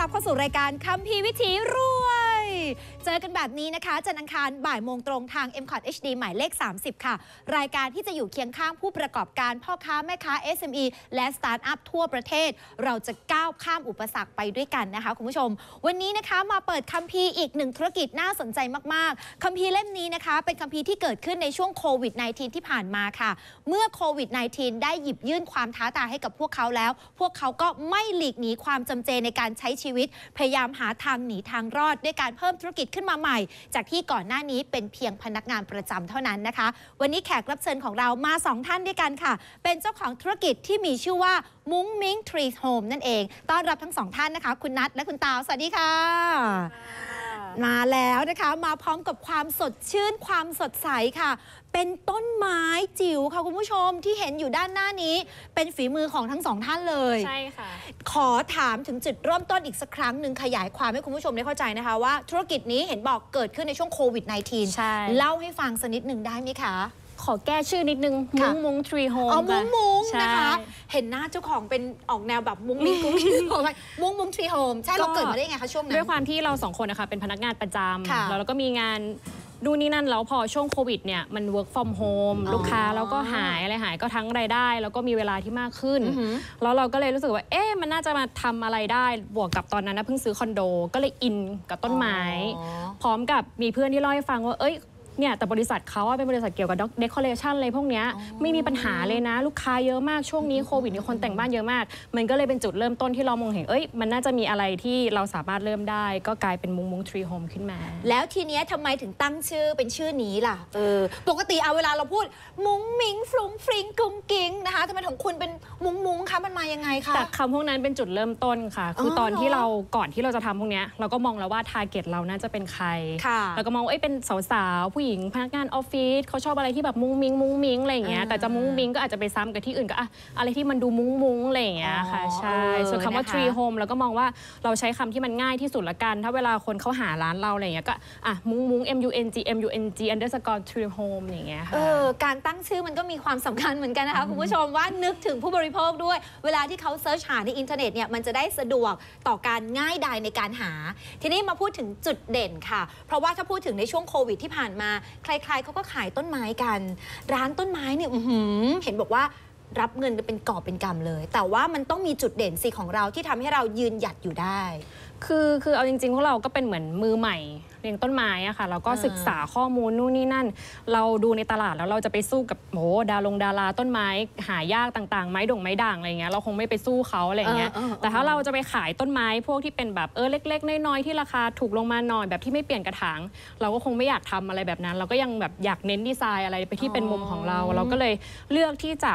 รับเข้าสู่รายการคัมภีร์วิถีรวย เจอกันแบบนี้นะคะจันทร์อังคารบ่ายโมงตรงทาง m c o t HD หมายเลข 30 ค่ะ รายการที่จะอยู่เคียงข้างผู้ประกอบการพ่อค้าแม่ค้า SME และสตาร์ทอัพทั่วประเทศ เราจะก้าวข้ามอุปสรรคไปด้วยกันนะคะคุณผู้ชม วันนี้นะคะมาเปิดคัมภีร์อีกหนึ่งธุรกิจน่าสนใจมากๆ คัมภีร์เล่มนี้นะคะ เป็นคัมภีร์ที่เกิดขึ้นในช่วงโควิด -19 ที่ผ่านมาค่ะ เมื่อโควิด -19 ได้หยิบยื่นความท้าทายให้กับพวกเขาแล้ว พวกเขาก็ไม่หลีกหนีความจำเจในการใช้ชีวิต พยายามหาทางหนีทางรอดด้วยการเพิ่มธุรกิจขึ้นมาใหม่ จากที่ก่อนหน้านี้เป็นเพียงพนักงานประจำเท่านั้นนะคะ วันนี้แขกรับเชิญของเรามาสองท่านด้วยกันค่ะ เป็นเจ้าของธุรกิจที่มีชื่อว่ามุ้งมิ้งทรีโฮมนั่นเอง ต้อนรับทั้งสองท่านนะคะ คุณนัทและคุณตาวสวัสดีค่ะ มาแล้วนะคะ มาพร้อมกับความสดชื่นความสดใสค่ะ เป็นต้นไม้จิ๋วค่ะคุณผู้ชมที่เห็นอยู่ด้านหน้านี้ เป็นฝีมือของทั้งสองท่านเลย ใช่ค่ะ ขอถามถึงจุดเริ่มต้นอีกสักครั้งหนึ่งขยายความให้คุณผู้ชมได้เข้าใจนะคะว่าธุรกิจนี้เห็นบอกเกิดขึ้นในช่วงโควิด -19 ใช่เล่าให้ฟังสักนิดหนึ่งได้ไหมคะ ขอแก้ชื่อนิดนึง มุ้งค่ะมุ้ง Tree Home อ๋อมุ้งมุ้งใช่นะคะ เห็นหน้าเจ้าของเป็นออกแนวแบบมุ้งมิ้งกุ้งกิ้งของมุ้งมุ้ง Tree Home ใช่เราเกิดมาได้ยังไงคะช่วงนั้นด้วยความที่เราสองคนนะคะเป็นพนักงานประจค่ะำแล้วเราก็มีงานดูนนี่นั่นแล้วพอช่วงโควิดเนี่ยมัน work from home อ๋อลูกค้าแล้วก็หายอะไรหายก็ทั้งรายได้ แล้วก็มีเวลาที่มากขึ้นอือหือแล้วเราก็เลยรู้สึกว่า เอ๊ะมันน่าจะมาทำอะไรได้บวกกับตอนนั้นนะเพิ่งซื้อคอนโด ก็เลยอินกับต้นไม้อ๋อพร้อมกับมีเพื่อนที่เล่าให้ฟังว่าเอ้ย เนี่ยแต่บริษัทเขาอะเป็นบริษัทเกี่ยวกับ decoration อะไรพวกเนี้ยอ๋อไม่มีปัญหาเลยนะ ลูกค้าเยอะมากช่วงนี้โควิดมีคนแต่งบ้านเยอะมาก มันก็เลยเป็นจุดเริ่มต้นที่เรามองเห็นเอ้ยมันน่าจะมีอะไรที่เราสามารถเริ่มได้ ก็กลายเป็นมุ้งมุ้ง Tree Home ขึ้นมา แล้วทีเนี้ยทำไมถึงตั้งชื่อเป็นชื่อนี้ล่ะเออปกติเอาเวลาเราพูด มุ้งมิงฟรุ้งฟริงกุ้งกิ้งนะคะทำไมของคุณเป็นมุ้งมุ้งคะมันมายังไงคะ แต่คำพวกนั้นเป็นจุดเริ่มต้นค่ะ คือออตอนที่เหรอเราก่อนที่เราจะทำพวกเนี้ยเราก็มองแล้วว่า target เราน่าจะเป็นใครค่ะ แล้วก็มองว่าเอ้ยเป็นสาวๆผู้หญิงพนักงานออฟฟิศเขาชอบอะไรที่แบบมุ้งมิ้งมุ้งมิ้งอะไรอย่างเงี้ยอ่าแต่จะมุ้งมิ้งก็อาจจะไปซ้ำกับที่อื่นก็อะอะไรที่มันดูมุ้งมุ้งอะไรอย่างเงี้ยค่ะอ๋อใช่เออส่วนคำว่านะคะ tree home เราก็มองว่าเราใช้คำที่มันง่ายที่สุดละกัน ถ้าเวลาคนเขาหาร้านเราอะไรอย่างเงี้ยก็อะมุ้งมุ้ง M U N G M U N G underscore tree home อย่างเงี้ยค่ะเออการตั้งชื่อมันก็มีความสำคัญเหมือนกันนะคะคุณผู้ชมว่านึกถึงผู้บริโภคด้วย เวลาที่เขา search หาในอินเทอร์เน็ตเนี่ยมันจะได้สะดวกต่อการง่ายดายในการหา ทีนี้มาพูดถึงจุดเด่นค่ะ เพราะว่าถ้าพูดถึงในช่วงโควิดที่ผ่านมาใครๆเขาก็ขายต้นไม้กัน ร้านต้นไม้เนี่ยอื้อหือเห็นบอกว่ารับเงินกันเป็นกอบเป็นกำเลย แต่ว่ามันต้องมีจุดเด่นสิของเราที่ทำให้เรายืนหยัดอยู่ได้ คือคือเอาจริงๆพวกเราก็เป็นเหมือนมือใหม่เลี้ยงต้นไม้อะค่ะเราก็อ่าศึกษาข้อมูลนู่นนี่นั่น เราดูในตลาดแล้วเราจะไปสู้กับโหดาลงดาราต้นไม้หายากต่างๆ ไม้ด่งไม้ด่างอะไรเงี้ยเราคงไม่ไปสู้เขาอะไรเงี้ยเออเออเออแต่ถ้าเราจะไปขายต้นไม้พวกที่เป็นแบบเออเล็ก ๆ น้อยๆที่ราคาถูกลงมาหน่อยแบบที่ไม่เปลี่ยนกระถาง เราก็คงไม่อยากทำอะไรแบบนั้น เราก็ยังแบบอยากเน้นดีไซน์อะไรไปที่เป็นมุมของเรา เราก็เลยเลือกที่จะ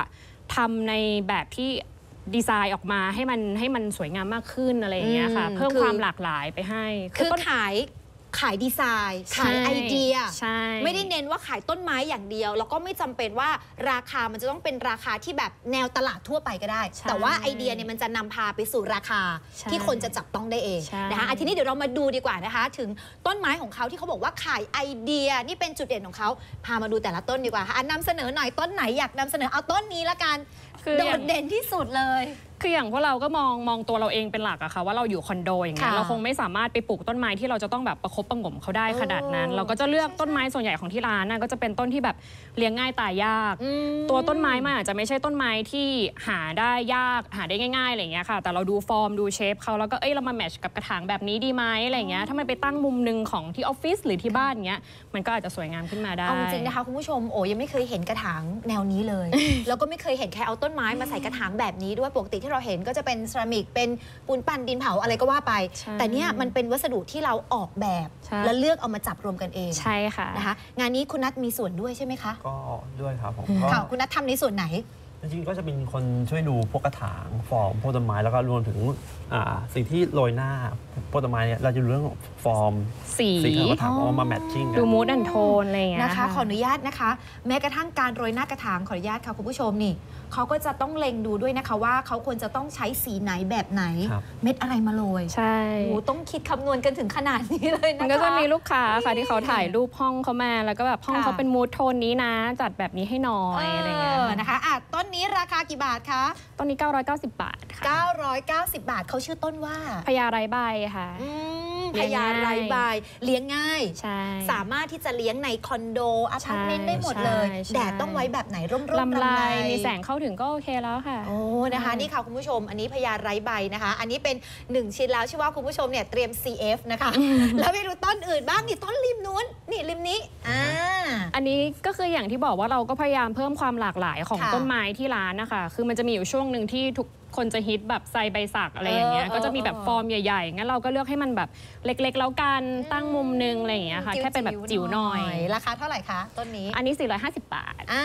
ทำในแบบที่ ดีไซน์ออกมาให้มันให้มันสวยงามมากขึ้นอะไรอย่างเงี้ยค่ะ อืมเพิ่มคือ ความหลากหลายไปให้คือต้น ขายขายดีไซน์ ใช่ ขายไอเดีย ใช่ ไม่ได้เน้นว่าขายต้นไม้อย่างเดียว แล้วก็ไม่จำเป็นว่าราคามันจะต้องเป็นราคาที่แบบแนวตลาดทั่วไปก็ได้ ใช่แต่ว่าไอเดียเนี่ยมันจะนำพาไปสู่ราคาใช่ที่คนจะจับต้องได้เองใช่ นะคะอะทีนี้เดี๋ยวเรามาดูดีกว่านะคะ ถึงต้นไม้ของเขาที่เขาบอกว่าขายไอเดียนี่เป็นจุดเด่นของเขาพามาดูแต่ละต้นดีกว่าค่ะอะนำเสนอหน่อยต้นไหนอยากนำเสนอเอาต้นนี้ละกัน คือโดดเด่นที่สุดเลย คืออย่างพวกเราก็มองมองตัวเราเองเป็นหลักอะค่ะ ว่าเราอยู่คอนโดอย่างเงี้ยค่ะเราคงไม่สามารถไปปลูกต้นไม้ที่เราจะต้องแบบประคบประหงมเขาได้ขนาดนั้น เออเราก็จะเลือกต้นไม้ส่วนใหญ่ของที่ร้านน่ะก็จะเป็นต้นที่แบบเลี้ยงง่ายตายยาก อืม ตัวต้นไม้มันอาจจะไม่ใช่ต้นไม้ที่หาได้ยากหาได้ง่ายๆอะไรอย่างเงี้ยค่ะ แต่เราดูฟอร์มดูเชฟเขาแล้วก็เอ้ยเรามาแมทช์กับกระถางแบบนี้ดีไหมอะไรอย่างเงี้ยถ้ามันไปตั้งมุมหนึ่งของที่ออฟฟิศหรือที่บ้านเงี้ยมันก็อาจจะสวยงามขึ้นมาได้ เอาจริงๆนะคะคุณผู้ชมโอ้ยังไม่เคยเห็นกระถางแนวนี้เลย แล้วก็ไม่เคยเห็นใครเอาต้นไม้มาใส่กระถางแบบนี้ด้วยปกติที่เราเห็นก็จะเป็นเซรามิกเป็นปูนปั้นดินเผาอะไรก็ว่าไป ใช่แต่เนี่ยมันเป็นวัสดุที่เราออกแบบ ใช่ แล้วเลือกเอามาจับรวมกันเองใช่ค่ะ นะคะงานนี้คุณนัทมีส่วนด้วยใช่ไหมคะก็ด้วยครับผมค่ะก็คุณนัททำในส่วนไหน จริงๆก็จะเป็นคนช่วยดูพวกกระถางฟอร์มพวกต้นไม้แล้วก็รวมถึงอ่าสิ่งที่โรยหน้าพวกต้นไม้เนี่ยเราจะดูเรื่องฟอร์มสีสีของกระถางเอามาแมทชิ่งกัดูนมูดแอนโทนอะไรอย่างเงี้ยนะคะขออนุญาตนะคะ แม้กระทั่งการโรยหน้ากระถางขออนุญาตค่ะคุณผู้ชมนี่ เขาก็จะต้องเล็งดูด้วยนะคะว่าเขาควรจะต้องใช้สีไหนแบบไหน ครับ เม็ดอะไรมาโรยใช่ โอ้โหต้องคิดคำนวณกันถึงขนาดนี้เลยนะคะ มันก็จะมีลูกค้าค่ะที่เขาถ่ายรูปห้องเขามา แล้วก็แบบห้องค่ะ เขาเป็นมูทโทนนี้นะ จัดแบบนี้ให้หน่อยอะไรเงี้ยเออนะคะอะต้นนี้ราคากี่บาทคะต้นนี้ 990 บาทค่ะ990 บาทเขาชื่อต้นว่าพญาไรใบค่ะ อืม พเลี้ยงญาง่ายไรบายเลี้ยงง่ายใช่สามารถที่จะเลี้ยงในคอนโดอพาร์ตเมนต์ได้หมดเลยใช่ใช่แดดต้องไว้แบบไหนร่มๆลำไรๆมีแสงเข้าถึงก็โอเคแล้วค่ะ โอ้นะคะนี่ค่ะคุณผู้ชม อันนี้พญาไรใบนะคะ อันนี้เป็น 1 ชิ้นแล้วชื่อว่าคุณผู้ชมเนี่ยเตรียม CF นะคะ แล้วไปดูต้นอื่นบ้างนี่ต้นริมนู้นนี่ริมนี้อ่าอันนี้ก็คืออย่างที่บอกว่าเราก็พยายามเพิ่มความหลากหลายของค่ะต้นไม้ที่ร้านนะคะ คือมันจะมีอยู่ช่วงหนึ่งที่ทุก คนจะฮิตแบบไซใบสักอะไรอย่างเงี้ยเออก็จะมีแบบเออฟอร์มใหญ่ๆ งั้นเราก็เลือกให้มันแบบเล็กๆ แล้วกัน ตั้งมุมนึงอะไรอย่างเงี้ยค่ะ แค่เป็นแบบจิ๋วหน่อย ราคาเท่าไหร่คะ ต้นนี้อันนี้ 450 บาท อ่า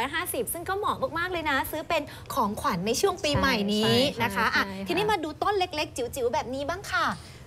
450 ซึ่งก็เหมาะมาก ๆ เลยนะ ซื้อเป็นของขวัญในช่วงปีใช่ใหม่นี้ใช่นะคะอะใช่ค่ะ ทีนี้มาดูต้นเล็ก ๆ จิ๋วๆ แบบนี้บ้างค่ะ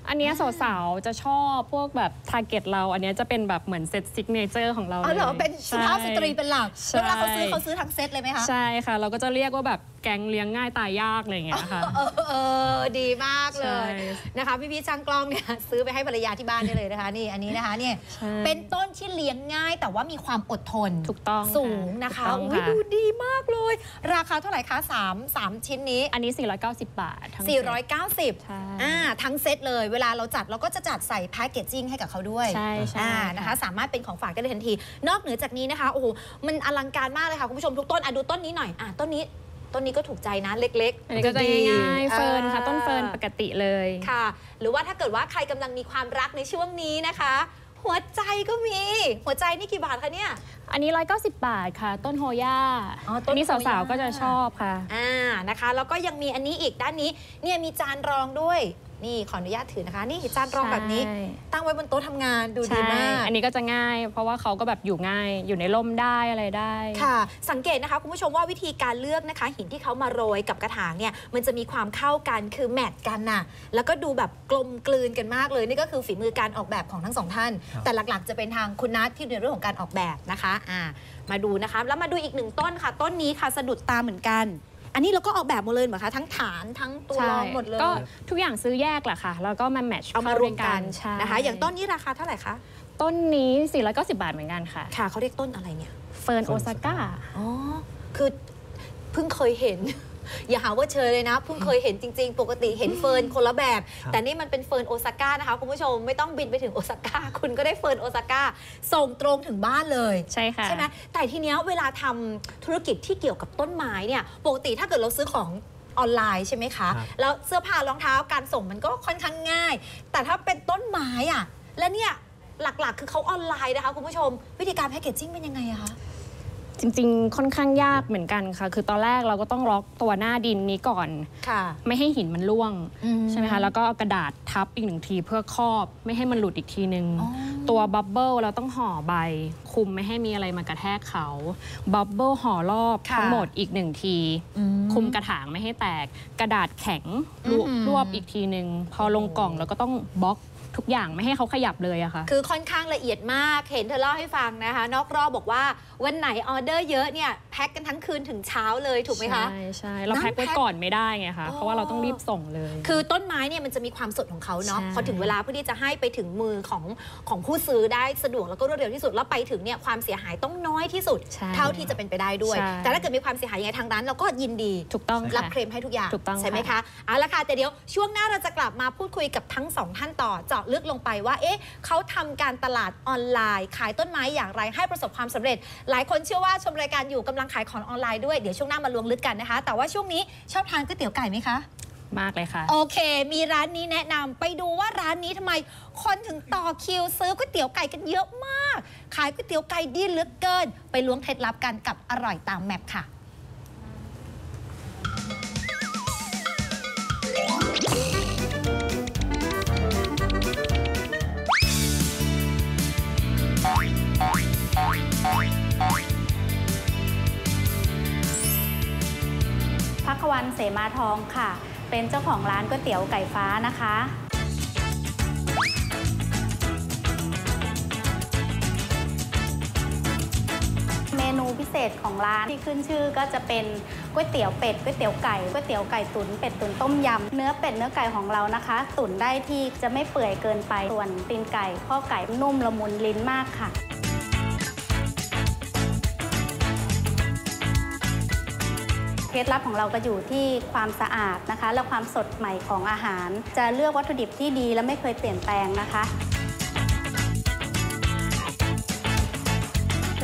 อันเนี้ยสาวๆ จะชอบพวกแบบทาร์เก็ตเรา อันเนี้ยจะเป็นแบบเหมือนเซต signature ของเราอ๋อเหรอ ลยเป็นสุภาพสตรีเป็นหลักใช่ แล้วเวลาเขาซื้อเขาซื้อทั้งเซตเลยไหมคะ ใช่ค่ะ เราก็จะเรียกว่าแบบ แก๊งเลี้ยงง่ายตายยากอะไรอย่างเงี้ยค่ะ เออเออดีมากเลยใช่นะคะพี่พี่ๆช่างกล้องเนี่ยซื้อไปให้ภรรยาที่บ้านได้เลยนะคะนี่อันนี้นะคะเนี่ยใช่เป็นต้นที่เลี้ยงง่ายแต่ว่ามีความอดทนถูกต้องสูงนะคะถูกต้องอุ้ยค่ะดูดีมากเลย ราคาเท่าไหร่คะ3 3 ชิ้นนี้ อันนี้ 490 บาททั้งเซ็ต490ใช่อ่าทั้งเซตเลย เวลาเราจัดเราก็จะจัดใส่ packaging ให้กับเขาด้วยใช่ใช่อ่านะคะสามารถเป็นของฝากได้เลยทันที นอกเหนือจากนี้นะคะโอ้โหมันอลังการมากเลยค่ะคุณผู้ชมทุกต้นอะดูต้นนี้หน่อยอะต้นนี้ ต้นนี้ก็ถูกใจนะเล็กๆอันนี้ก็จะดีง่ายๆเฟิร์นค่ะอ่าต้นเฟิร์นปกติเลยค่ะ หรือว่าถ้าเกิดว่าใครกำลังมีความรักในช่วงนี้นะคะ หัวใจก็มีหัวใจนี่กี่บาทคะเนี่ยอันนี้ 190 บาทค่ะ ต้นโฮย่าอ๋อต้นอันนี้โฮย่าสาวๆก็จะชอบค่ะอ่านะคะ แล้วก็ยังมีอันนี้อีกด้านนี้เนี่ยมีจานรองด้วย นี่ขออนุญาตถือนะคะ นี่จานรองแบบนี้ ใช่ ตั้งไว้บนโต๊ะทำงานดูดีใช่มาก อันนี้ก็จะง่าย เพราะว่าเขาก็แบบอยู่ง่าย อยู่ในร่มได้อะไรได้ ค่ะ สังเกตนะคะคุณผู้ชมว่าวิธีการเลือกนะคะ หินที่เขามาโรยกับกระถางเนี่ยมันจะมีความเข้ากันคือแมทกันน่ะแล้วก็ดูแบบกลมกลืนกันมากเลยนี่ก็คือฝีมือการออกแบบของทั้งสองท่าน ครับ แต่หลักๆ จะเป็นทางคุณนัทที่ในเรื่องของการออกแบบนะคะอ่ามาดูนะคะ แล้วมาดูอีกหนึ่งต้นค่ะ ต้นนี้ค่ะสะดุดตาเหมือนกัน อันนี้เราก็ออกแบบหมดเลยเหรอคะทั้งฐานทั้งตัวรองหมดเลยก็ทุกอย่างซื้อแยกแหละค่ะ แล้วก็มา match เอามารวมกันใช่นะคะอย่างต้นนี้ราคาเท่าไหร่คะต้นนี้490บาทเหมือนกันค่ะค่ะเขาเรียกต้นอะไรเนี่ยเฟิร์นเฟิร์นโอซาก้าอ๋อคือเพิ่งเคยเห็น อย่าหาว่าเชยเลยนะเพิ่งเคยเห็นจริง ๆ ปกติเห็นเฟิร์นคนละแบบครับแต่นี่มันเป็นเฟิร์นโอซาก้านะคะคุณผู้ชมไม่ต้องบินไปถึงโอซาก้าคุณก็ได้เฟิร์นโอซาก้าส่งตรงถึงบ้านเลยใช่ค่ะใช่ไหมแต่ทีเนี้ยเวลาทำธุรกิจที่เกี่ยวกับต้นไม้เนี่ยปกติถ้าเกิดเราซื้อของออนไลน์ใช่ไหมคะครับแล้วเสื้อผ้ารองเท้าการส่งมันก็ค่อนข้างง่าย แต่ถ้าเป็นต้นไม้อะและเนี่ยหลักๆ คือเขาออนไลน์นะคะคุณผู้ชม วิธีการแพคเกจจิ้งเป็นยังไงอะคะ จริงๆ ค่อนข้างยากเหมือนกันค่ะ คือตอนแรกเราก็ต้องล็อกตัวหน้าดินนี้ก่อนค่ะไม่ให้หินมันร่วงอืมใช่ไหมคะ แล้วก็เอากระดาษทับอีกหนึ่งทีเพื่อครอบ ไม่ให้มันหลุดอีกทีนึงอ๋อตัว bubble เราต้องห่อใบ คุมไม่ให้มีอะไรมากระแทกเขา bubble ห่อรอบค่ะทั้งหมดอีกหนึ่งทีอืคุมกระถางไม่ให้แตก กระดาษแข็งรวบอืมรวบอีกทีหนึ่งพอลงกล่องแล้วก็ต้องบล็อก ทุกอย่างไม่ให้เขาขยับเลยอะค่ะ คือค่อนข้างละเอียดมากเห็นเธอเล่าให้ฟังนะคะ นอกรอบบอกว่าวันไหนออเดอร์เยอะเนี่ยแพ็คกันทั้งคืนถึงเช้าเลยถูกไหมคะใช่ใช่เราน้ำแพ็คไว้แพ็คก่อนไม่ได้ไงคะอ๋อเพราะว่าเราต้องรีบส่งเลย คือต้นไม้เนี่ยมันจะมีความสดของเขาเนาะใช่พอถึงเวลาเพื่อที่จะให้ไปถึงมือของของผู้ซื้อได้สะดวกแล้วก็รวดเร็วที่สุดแล้วไปถึงเนี่ยความเสียหายต้องน้อยที่สุดใช่เท่าที่จะเป็นไปได้ด้วยใช่แต่ถ้าเกิดมีความเสียหายยังไงทางร้านเราก็ยินดีถูกต้องรับค่ะเคลมให้ทุกอย่างถูกต้องใช่ไหมค่ะคะเอาละค่ะแต่เดี๋ยวช่วงหน้าเราจะกลับมาพูดคุยกับทั้งสองท่านต่อเจาะลึกลงไปว่าเอ๊ะเขาทำการตลาดออนไลน์ ขายต้นไม้อย่างไรให้ประสบความสำเร็จ หลายคนเชื่อว่าชมรายการอยู่กำลังขายของออนไลน์ด้วย เดี๋ยวช่วงหน้ามาลวงลึกกันนะคะ แต่ว่าช่วงนี้ชอบทานก๋วยเตี๋ยวไก่ไหมคะ มากเลยค่ะ โอเค มีร้านนี้แนะนำไปดูว่าร้านนี้ทำไมคนถึงต่อคิวซื้อก๋วยเตี๋ยวไก่กันเยอะมาก ขายก๋วยเตี๋ยวไก่ดีเหลือเกิน ไปล้วงเคล็ดลับกันกับอร่อยตามแมปค่ะ พักวันเสมาทองค่ะ เป็นเจ้าของร้านก๋วยเตี๋ยวไก่ฟ้านะคะ เมนูพิเศเศษของร้านที่ขึ้นชื่อก็จะเป็นก๋วยเตี๋ยวเป็ดก๋วยเตี๋ยวไก่ก๋วยเตี๋ยวไก่ตุ๋นเป็ดตุ๋นต้มยำเนื้อเป็ดเนื้อไก่ของเรานะคะ ตุ๋นได้ที่จะไม่เปื่อยเกินไปส่วนตีนไก่ข้อไก่นุ่มละมุนลิ้นมากค่ะ เคล็ดลับของเราก็อยู่ที่ความสะอาดนะคะ และความสดใหม่ของอาหาร จะเลือกวัตถุดิบที่ดีและไม่เคยเปลี่ยนแปลงนะคะ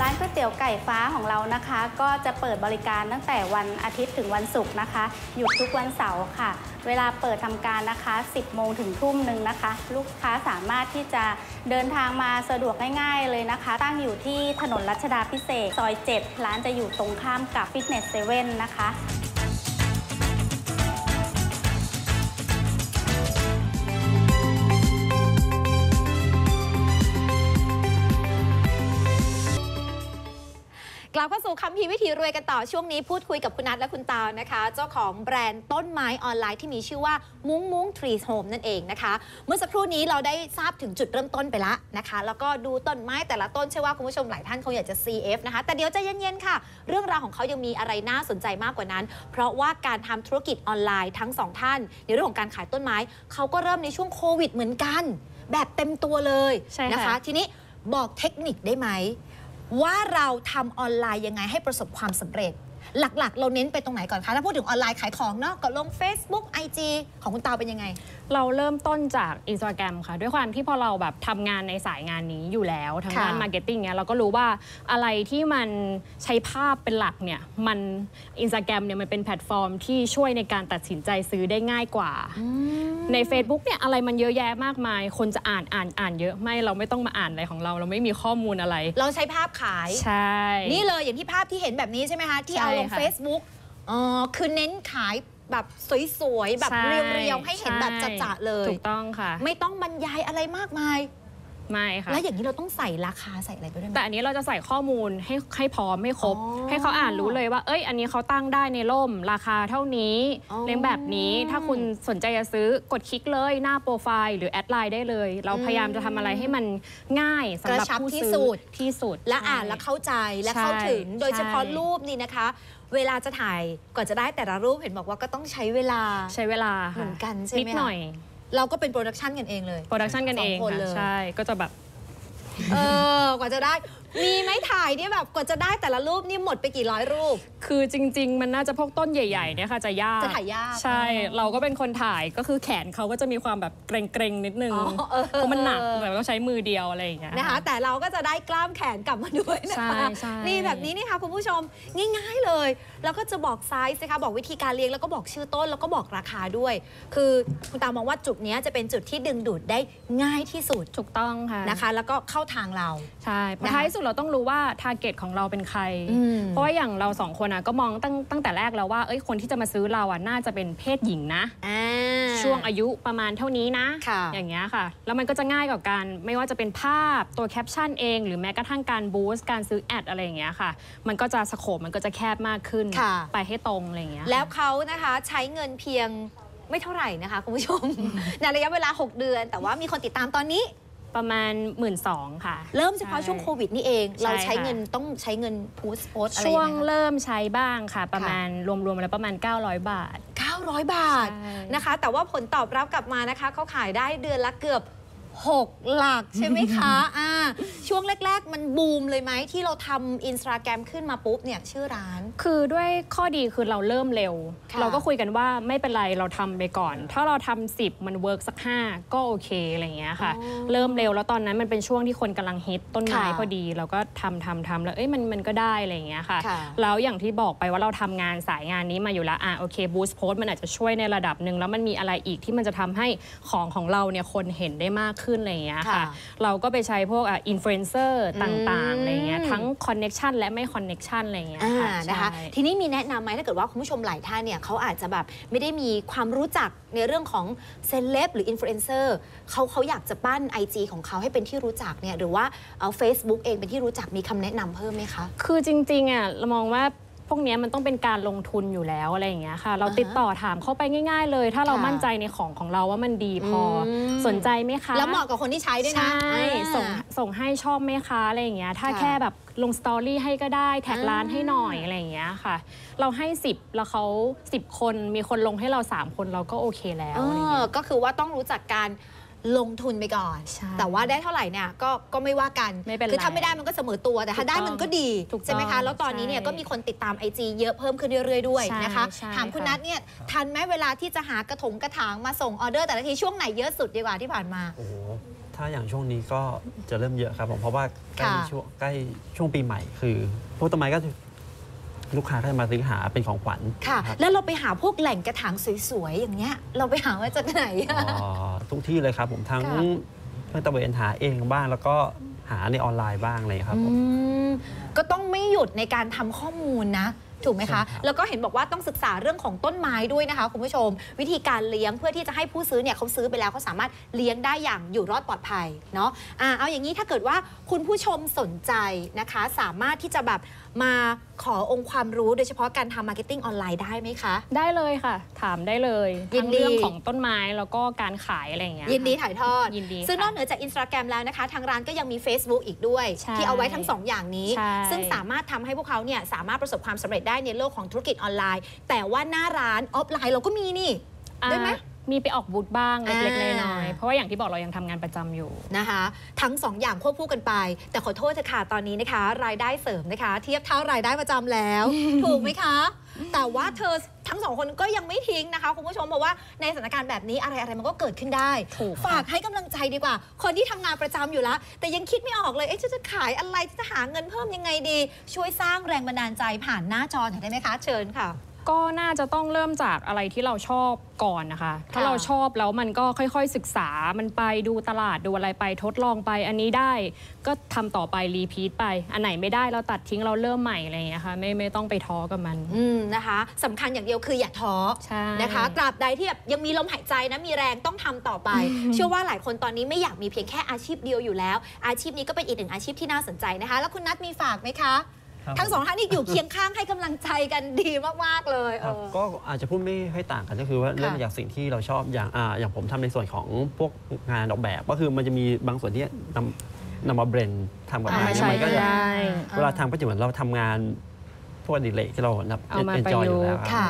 ร้านก๋วยเตี๋ยวไก่ฟ้าของเรานะคะ ก็จะเปิดบริการตั้งแต่วันอาทิตย์ถึงวันศุกร์นะคะหยุดทุกวันเสาร์ค่ะ เวลาเปิดทำการนะคะ 10 โมงถึงทุ่มหนึ่งนะคะ ลูกค้าสามารถที่จะเดินทางมาสะดวกง่ายๆเลยนะคะ ตั้งอยู่ที่ถนนรัชดาพิเศษซอย 7 ร้านจะอยู่ตรงข้ามกับฟิตเนสเซเว่นนะคะ ลับเข้าสู่คัมภีร์วิถีรวยกันต่อช่วงนี้พูดคุยกับคุณนัทและคุณตาวนะคะ เจ้าของแบรนด์ต้นไม้ออนไลน์ที่มีชื่อว่ามุ้งมุ้ง tree home นั่นเองนะคะ เมื่อสักครู่นี้เราได้ทราบถึงจุดเริ่มต้นไปละนะคะ แล้วก็ดูต้นไม้แต่ละต้นเชื่อว่าคุณผู้ชมหลายท่านคงอยากจะ CF นะคะ แต่เดี๋ยวใจเย็นๆค่ะ เรื่องราวของเขายังมีอะไรน่าสนใจมากกว่านั้น เพราะว่าการทำธุรกิจออนไลน์ทั้งสองท่าน ในเรื่องของการขายต้นไม้เขาก็เริ่มในช่วงโควิดเหมือนกัน แบบเต็มตัวเลยใช่ค่ะนะคะ ทีนี้บอกเทคนิคได้ไหม ว่าเราทำออนไลน์ยังไงให้ประสบความสำเร็จ หลักๆ เราเน้นไปตรงไหนก่อนคะ ถ้าพูดถึงออนไลน์ขายของเนาะก็ลง Facebook IG ของคุณตาวเป็นยังไง เราเริ่มต้นจาก Instagram ค่ะ ด้วยความที่พอเราแบบทำงานในสายงานนี้อยู่แล้วทางด้านค่ะ marketing เนี้ยเราก็รู้ว่าอะไรที่มันใช้ภาพเป็นหลักเนี่ยมัน Instagram เนี่ยมันเป็นแพลตฟอร์มที่ช่วยในการตัดสินใจซื้อได้ง่ายกว่า ใน Facebook เนี่ยอะไรมันเยอะแยะมากมาย คนจะอ่านอ่านอ่านเยอะไม่เราไม่ต้องมาอ่านอะไรของเรา เราไม่มีข้อมูลอะไร เราใช้ภาพขาย ใช่ นี่เลยอย่างที่ภาพที่เห็นแบบนี้ใช่ไหมคะที่เอาลงใช่ค่ะ Facebook อ๋อคือเน้นขายแบบสวยๆ แบบใช่เรียวๆ ให้เห็นแบบใช่จะๆเลย ถูกต้องค่ะ ไม่ต้องบรรยายอะไรมากมาย ไม่ค่ะ แล้วอย่างนี้เราต้องใส่ราคาใส่อะไรไปด้วยไหม แต่อันนี้เราจะใส่ข้อมูลให้ให้พร้อมให้ครบ อ๋อให้เขาอ่านรู้เลยว่า เอ้ย อันนี้เขาตั้งได้ในร่ม ราคาเท่านี้อ๋อ เลี้ยงแบบนี้ ถ้าคุณสนใจจะซื้อกดคลิกเลยหน้าโปรไฟล์หรือแอดไลน์ได้เลย เราพยายามจะทำอะไรให้มันง่ายสำหรับกระชับผู้ที่ซื้สุอดที่สุดและใช่อ่านและเข้าใจและใช่เข้าถึงโดยเฉพาะใช่ รูปนี่นะคะ เวลาจะถ่ายก่อนจะได้แต่ละรูปเห็นบอกว่าก็ต้องใช้เวลา ใช้เวลาเหค่ะมือนกันใช่ไหมนิดหน่อย เราก็เป็น production กันเองเลย production กันเองสองคนเลยค่ะใช่ ก็จะแบบ เออกว่าจะได้ มีไหมถ่ายเนี่ยแบบกว่าจะได้แต่ละรูปนี่หมดไปกี่ร้อยรูป คือจริง ๆ มันน่าจะพวกต้นใหญ่ๆเนี่ยค่ะจะยาก จะถ่ายยากใช่อ๋อเราก็เป็นคนถ่ายก็คือแขนเขาก็จะมีความแบบเกร็งๆนิดนึงอ๋อเออเพราะมันหนักแบบต้องใช้มือเดียวอะไรอย่างเงี้ยนะคะ แต่เราก็จะได้กล้ามแขนกลับมาด้วยนะใช่คะใช่นี่แบบนี้นี่ค่ะคุณผู้ชมง่าย ๆเลย แล้วก็จะบอกไซส์นะคะบอกวิธีการเลี้ยงแล้วก็บอกชื่อต้นแล้วก็บอกราคาด้วย คือคุณตาวมองว่าจุดเนี้ยจะเป็นจุดที่ดึงดูดได้ง่ายที่สุดถูกต้องค่ะนะคะ แล้วก็เข้าทางเราใช่เพราะนะคะท้ายสุดเราต้องรู้ว่า target ของเราเป็นใครอืมเพราะว่าอย่างเราสองคนอะก็มองตั้งตั้งแต่แรกแล้วว่าเอ้ยคนที่จะมาซื้อเราอะน่าจะเป็นเพศหญิงนะอ่าช่วงอายุประมาณเท่านี้นะค่ะอย่างเงี้ยค่ะ แล้วมันก็จะง่ายกับการไม่ว่าจะเป็นภาพตัวแคปชั่นเอง หรือแม้กระทั่งการ boost การซื้อ ad อะไรอย่างเงี้ยค่ะ มันก็จะ scope มันก็จะแคบมากขึ้นค่ะไปให้ตรงอะไรอย่างเงี้ยแล้วเขานะคะใช้เงินเพียงไม่เท่าไหร่นะคะคุณผู้ชมในระยะเวลา 6 เดือน แต่ว่ามีคนติดตามตอนนี้ ประมาณ 1 2ื่นค่ะ เริ่มเฉพาะใช่วงโควิดนี่เอง ใช่เราใช้ค่ะ เงินต้องใช้เงินโพสต์โพสต์อะไรช่วงยังไงคะเริ่มใช้บ้างค่ะ ประมาณรวมๆแล้วประมาณ 900 บาท900 บาทใช่ นะคะ แต่ว่าผลตอบรับกลับมานะคะเขาขายได้เดือนละเกือบ 6 หลักใช่ไหมคะอ่าช่วงแรก ๆ มันบูมเลยไหมที่เราทำอินสตาแกรมขึ้นมาปุ๊บเนี่ยชื่อร้าน คือด้วยข้อดีคือเราเริ่มเร็วค่ะเราก็คุยกันว่าไม่เป็นไรเราทำไปก่อน ถ้าเราทำ10 มัน work สัก 5 ก็โอเคอะไรอย่างเงี้ยค่ะอ๋อเริ่มเร็วแล้วตอนนั้นมันเป็นช่วงที่คนกำลังฮิตต้นไม้ค่ะพอดีเราก็ทำทำทำแล้วเอ้ยมันมันก็ได้อะไรอย่างเงี้ยค่ะค่ะแล้วอย่างที่บอกไปว่าเราทำงานสายงานนี้มาอยู่แล้วอะโอเค boost post มันอาจจะช่วยในระดับหนึ่งแล้วมันมีอะไรอีกที่มันจะทำให้ของของเราเนี่ยคนเห็นได้มากขึ้นอะไรอย่างเงี้ยค่ะ ค่ะเราก็ไปใช้พวกอะอินฟลูเอนเซอร์ต่างๆอะไรอย่างเงี้ยอืม ทั้ง connection และไม่ connection อะไรอย่างเงี้ยอ่าค่ะนะคะ ใช่ ทีนี้มีแนะนำไหมถ้าเกิดว่าคุณผู้ชมหลายท่านเนี่ยเขาอาจจะแบบไม่ได้มีความรู้จักในเรื่องของเซเลบหรืออินฟลูเอนเซอร์เขาเขาอยากจะปั้น IG ของเขาให้เป็นที่รู้จักเนี่ยหรือว่าเอา Facebook เองเป็นที่รู้จักมีคำแนะนำเพิ่มไหมคะ คือจริงๆอะเรามองว่า พวกเนี้ยมันต้องเป็นการลงทุนอยู่แล้วอะไรอย่างเงี้ยค่ะ เราอ่าฮะติดต่อถามเข้าไปง่าย ๆ เลย ถ้าเราค่ะมั่นใจในของของเราว่ามันดีพออมสนใจไหมคะแล้วเหมาะกับคนที่ใช้ด้วยนะใช่อ่าส่งส่งให้ชอบไหมคะอะไรอย่างเงี้ยถ้าค่ะแค่แบบลงสตอรี่ให้ก็ได้แท็กร้านอ่าให้หน่อยอะไรอย่างเงี้ยค่ะ เราให้ 10 แล้วเขา 10 คนมีคนลงให้เรา 3 คนเราก็โอเคแล้วเออะไรอย่างเงี้อยก็คือว่าต้องรู้จักการ ลงทุนไปก่อนใช่แต่ว่าได้เท่าไหร่เนี่ยก็ก็ไม่ว่ากันไม่เป็นไรคือถ้าไม่ได้มันก็เสมอตัวแต่ถ้าถูกได้ต้องมันก็ดีถูกต้องใช่ไหมคะ แล้วตอนนี้เนี่ยใช่ก็มีคนติดตาม IG เยอะเพิ่มขึ้นเรื่อยๆด้วยใช่นะคะใช่ถามคุณค่ะนัทเนี่ยทันไหมเวลาที่จะหากระถงกระถางมาส่งออเดอร์แต่ละทีช่วงไหนเยอะสุดดีกว่าที่ผ่านมาโอ้โหถ้าอย่างช่วงนี้ก็จะเริ่มเยอะครับผมเพราะว่าใกล้ค่ะช่วงใกล้ช่วงปีใหม่คือพวกต้นไม้ก็ ลูกค้าก็จะมาซื้อหาเป็นของขวัญค่ะรับแล้วเราไปหาพวกแหล่งกระถางสวยๆอย่างเงี้ยเราไปหามาจากไหนอะอ๋อทุกที่เลยครับผมทั้งค่ะเพื่อตะเวนหาเองบ้างแล้วก็หาในออนไลน์บ้างเลยครับผมอืมก็ต้องไม่หยุดในการทำข้อมูลนะ ถูกไหมคะใช่ครับแล้วก็เห็นบอกว่าต้องศึกษาเรื่องของต้นไม้ด้วยนะคะคุณผู้ชม วิธีการเลี้ยงเพื่อที่จะให้ผู้ซื้อเนี่ยเขาซื้อไปแล้วเขาสามารถเลี้ยงได้อย่างอยู่รอดปลอดภัยเนาะอ่าเอาอย่างนี้ถ้าเกิดว่าคุณผู้ชมสนใจนะคะ สามารถที่จะแบบมาขอองค์ความรู้โดยเฉพาะการทำ marketing ออนไลน์ได้ไหมคะ ได้เลยค่ะ ถามได้เลยยินทั้งดี เรื่องของต้นไม้แล้วก็การขายอะไรอย่างเงี้ยยินดีค่ะ ถ่ายทอด ยินดีซึ่งนค่ะ อกเหนือจากอินสตาแกรมแล้วนะคะ ทางร้านก็ยังมี Facebook อีกด้วย ใช่ที่เอาไว้ทั้งสองอย่างนี้ ใช่ ซึ่งสามารถทำให้พวกเขาเนี่ยสามารถประสบความสำเร็จได้ในโลกของธุรกิจออนไลน์ แต่ว่าหน้าร้านออฟไลน์เราก็มีนี่ได้ไหมอ่า มีไปออกบูธบ้างเล็กๆอ่าน้อยๆเพราะว่าอย่างที่บอกเรายังทำงานประจำอยู่นะคะ ทั้งสองอย่างควบคู่กันไป แต่ขอโทษเถอะค่ะตอนนี้นะคะ รายได้เสริมนะคะ เทียบเท่ารายได้ประจำแล้ว ถูกไหมคะ แต่ว่าเธอทั้งสองคนก็ยังไม่ทิ้งนะคะคุณผู้ชมเพราะว่าในสถานการณ์แบบนี้อะไรอะไรๆมันก็เกิดขึ้นได้ถูกค่ะฝากให้กำลังใจดีกว่า คนที่ทำงานประจำอยู่แล้ว แต่ยังคิดไม่ออกเลยเอ๊ะจะจะขายอะไรจะหาเงินเพิ่มยังไงดี ช่วยสร้างแรงบันดาลใจผ่านหน้าจอหน่อยได้ไหมคะ เชิญค่ะ ก็น่าจะต้องเริ่มจากอะไรที่เราชอบก่อนนะคะ ถ้าเราชอบแล้วมันก็ค่อยๆศึกษามันไปดูตลาดดูอะไรไปทดลองไป อันนี้ได้ก็ทำต่อไปรีพีทไป อันไหนไม่ได้เราตัดทิ้งเราเริ่มใหม่อะไรอย่างเงี้ยค่ะไม่ไม่ต้องไปท้อกับมันอืมนะคะสำคัญอย่างเดียวคืออย่าท้อใช่นะคะตราบใดที่แบบยังมีลมหายใจนะมีแรงต้องทำต่อไป เชื่อว่าหลายคนตอนนี้ไม่อยากมีเพียงแค่อาชีพเดียวอยู่แล้ว อาชีพนี้ก็เป็นอีกหนึ่งอาชีพที่น่าสนใจนะคะ แล้วคุณนัทมีฝากไหมคะครับ ทั้งสองท่านนี่อยู่เคียงข้างให้กำลังใจกันดีมากๆเลยครับเออก็อาจจะพูดไม่ให้ต่างกันก็คือว่าเริ่มมาจากสิ่งที่เราชอบอย่างอ่าอย่างผมทำในส่วนของพวกงานออกแบบ ก็คือมันจะมีบางส่วนที่นำนำมาเบรนทำกับงานอ่าเนี่ยมันก็จะใช่เวลาทำก็จะเหมือนเราทำงานพวกอดิเรกที่เรานับเอามาเอนประจอยอยู่ยุแล้วกต์ครับค่ะ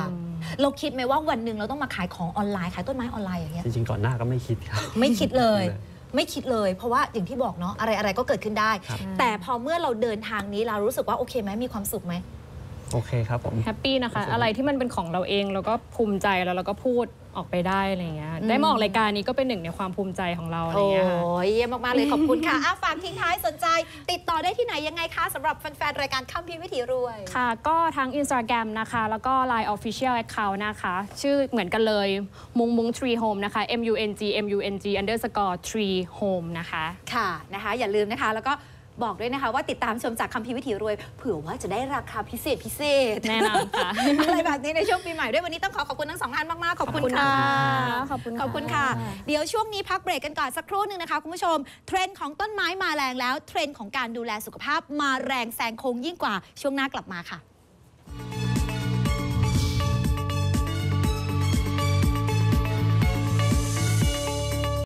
เราคิดไหมว่าวันหนึ่งเราต้องมาขายของออนไลน์ขายต้นไม้ออนไลน์อย่างเงี้ยจริงๆก่อนหน้าก็ไม่คิดครับไม่คิดเลยเลย ไม่คิดเลย เพราะว่าอย่างที่บอกเนาะอะไรอะไรก็เกิดขึ้นได้ครับแต่พอเมื่อเราเดินทางนี้เรารู้สึกว่าโอเคไหมมีความสุขไหม โอเคครับผมแฮปปี้นะคะรู้สึกอะไรที่มันเป็นของเราเองเราก็ภูมิใจแล้วเราก็พูดออกไปได้อะไรอย่างเงี้ยอืมได้มาออกรายการนี้ก็เป็นหนึ่งในความภูมิใจของเราอะไรอโอ้ย่างเงี้ยค่ะยเยี่ยมมาก ๆ เลยขอบคุณค่ะอะฝากทิ้งท้ายสนใจ ติดต่อได้ที่ไหนยังไงคะสำหรับแฟน ๆ รายการคัมภีร์วิถีรวย ค่ะ ก็ทั้ง Instagram นะคะ แล้วก็ Line Official Account นะคะ ชื่อเหมือนกันเลยมุงมุง Tree Home นะคะ M U N G M U N G underscore Tree Home นะคะ ค่ะนะคะ อย่าลืมนะคะแล้วก็ บอกด้วยนะคะว่าติดตามชมจากคัมภีร์วิถีรวย เผื่อว่าจะได้ราคาพิเศษพิเศษแน่นอนค่ะอะไรแบบนี้ในช่วงปีใหม่ด้วยวันนี้ต้องขอขอบคุณทั้งสองท่านมากๆขอบคุณค่ะขอบคุณค่ะขอบคุณค่ะ เดี๋ยวช่วงนี้พักเบรกกันก่อนสักครู่หนึ่งนะคะคุณผู้ชม เทรนด์ของต้นไม้มาแรงแล้ว เทรนด์ของการดูแลสุขภาพมาแรงแซงโค้งยิ่งกว่าช่วงหน้ากลับมาค่ะ